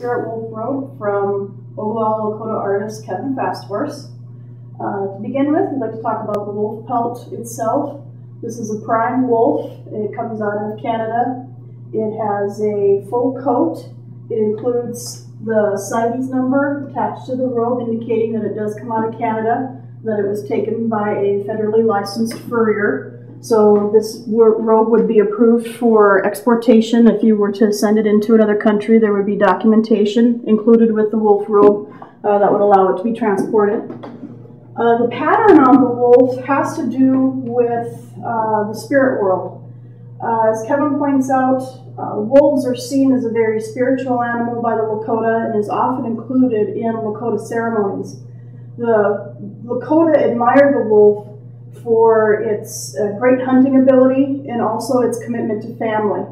Spirit Wolf Robe from Oglala Lakota artist Kevin Fast Horse. Uh, to begin with, we'd like to talk about the wolf pelt itself. This is a prime wolf. It comes out of Canada. It has a full coat. It includes the CITES number attached to the robe, indicating that it does come out of Canada, that it was taken by a federally licensed furrier. So this robe would be approved for exportation. If you were to send it into another country, there would be documentation included with the wolf robe uh, that would allow it to be transported. Uh, the pattern on the wolf has to do with uh, the spirit world. Uh, as Kevin points out, uh, wolves are seen as a very spiritual animal by the Lakota and is often included in Lakota ceremonies. The Lakota admire the wolf for its uh, great hunting ability and also its commitment to family.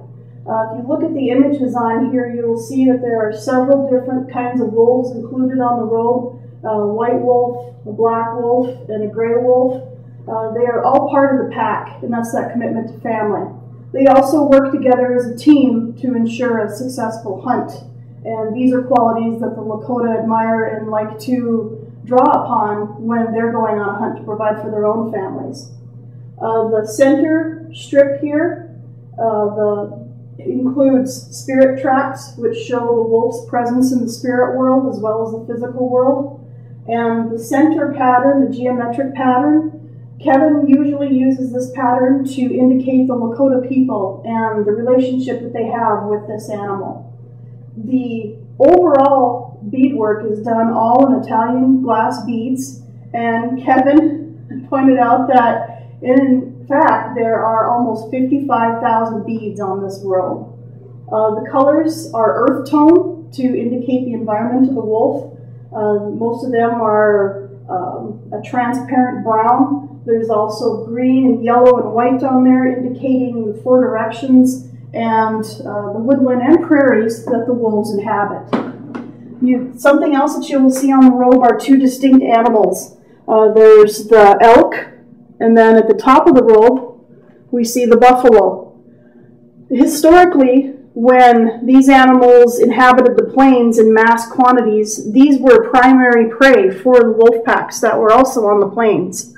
Uh, if you look at the image design here, you will see that there are several different kinds of wolves included on the robe. A white wolf, a black wolf, and a gray wolf. Uh, they are all part of the pack, and that's that commitment to family. They also work together as a team to ensure a successful hunt. And these are qualities that the Lakota admire and like to draw upon when they're going on a hunt to provide for their own families. Uh, the center strip here uh, the, includes spirit tracks, which show the wolf's presence in the spirit world as well as the physical world. And the center pattern, the geometric pattern, Kevin usually uses this pattern to indicate the Lakota people and the relationship that they have with this animal. The overall beadwork is done all in Italian glass beads, and Kevin pointed out that in fact there are almost 55,000 beads on this robe. Uh, the colors are earth tone to indicate the environment of the wolf. Uh, most of them are um, a transparent brown. There's also green and yellow and white on there indicating the four directions and uh, the woodland and prairies that the wolves inhabit. You, something else that you will see on the robe are two distinct animals. Uh, there's the elk, and then at the top of the robe, we see the buffalo. Historically, when these animals inhabited the plains in mass quantities, these were primary prey for the wolf packs that were also on the plains.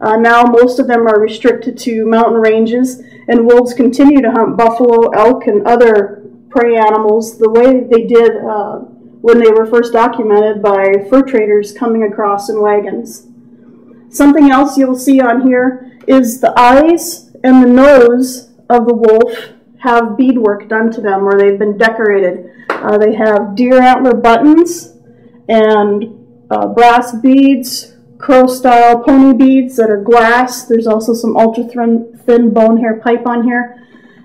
Uh, now most of them are restricted to mountain ranges, and wolves continue to hunt buffalo, elk, and other prey animals the way they did uh, when they were first documented by fur traders coming across in wagons. Something else you'll see on here is the eyes and the nose of the wolf have beadwork done to them where they've been decorated. Uh, they have deer antler buttons and uh, brass beads, crow style pony beads that are glass. There's also some ultra thin, thin bone hair pipe on here.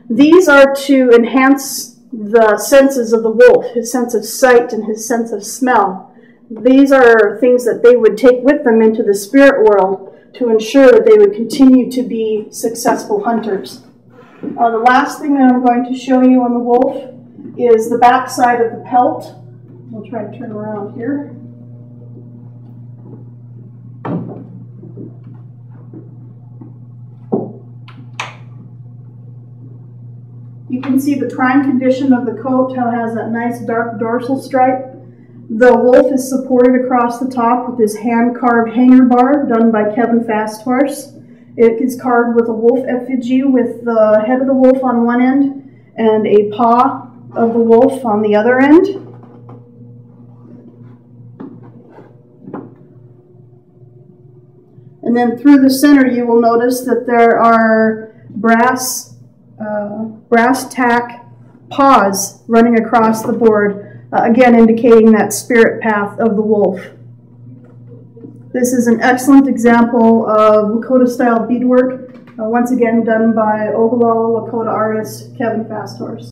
These are to enhance the senses of the wolf, his sense of sight and his sense of smell. These are things that they would take with them into the spirit world to ensure that they would continue to be successful hunters. Uh, the last thing that I'm going to show you on the wolf is the backside of the pelt. I'll try to turn around here. You can see the prime condition of the coat, how it has that nice dark dorsal stripe. The wolf is supported across the top with this hand-carved hanger bar done by Kevin Fast Horse. It is carved with a wolf effigy with the head of the wolf on one end and a paw of the wolf on the other end. And then through the center you will notice that there are brass, uh, brass tack paws running across the board, uh, again indicating that spirit path of the wolf. This is an excellent example of Lakota-style beadwork, uh, once again done by Oglala Lakota artist Kevin Fast Horse.